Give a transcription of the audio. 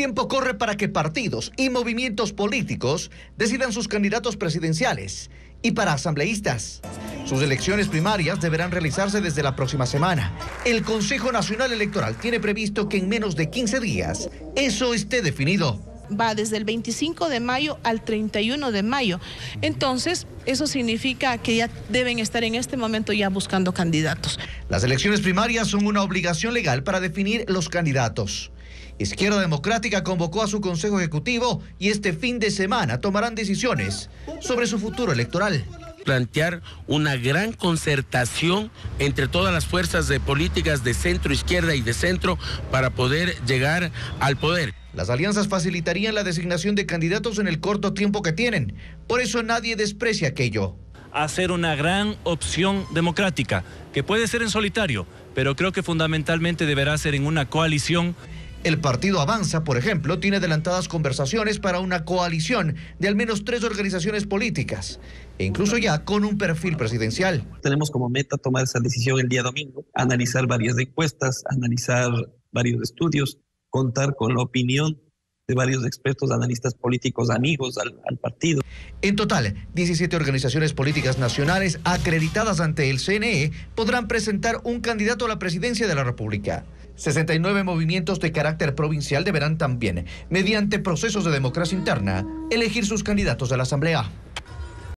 tiempo corre para que partidos y movimientos políticos decidan sus candidatos presidenciales y para asambleístas. Sus elecciones primarias deberán realizarse desde la próxima semana. El Consejo Nacional Electoral tiene previsto que en menos de 15 días eso esté definido va desde el 25 de mayo al 31 de mayo. Entonces, eso significa que ya deben estar en este momento ya buscando candidatos. Las elecciones primarias son una obligación legal para definir los candidatos. Izquierda Democrática convocó a su Consejo Ejecutivo y este fin de semana tomarán decisiones sobre su futuro electoral plantear una gran concertación entre todas las fuerzas de políticas de centro, izquierda y de centro para poder llegar al poder. Las alianzas facilitarían la designación de candidatos en el corto tiempo que tienen. Por eso nadie desprecia aquello. Hacer una gran opción democrática, que puede ser en solitario, pero creo que fundamentalmente deberá ser en una coalición el partido Avanza, por ejemplo, tiene adelantadas conversaciones para una coalición de al menos tres organizaciones políticas, e incluso ya con un perfil presidencial. Tenemos como meta tomar esa decisión el día domingo, analizar varias encuestas, analizar varios estudios, contar con la opinión de varios expertos, analistas políticos amigos al, al, partido. En total, 17 organizaciones políticas nacionales acreditadas ante el CNE podrán presentar un candidato a la presidencia de la República. 69 movimientos de carácter provincial deberán también, mediante procesos de democracia interna, elegir sus candidatos a la Asamblea.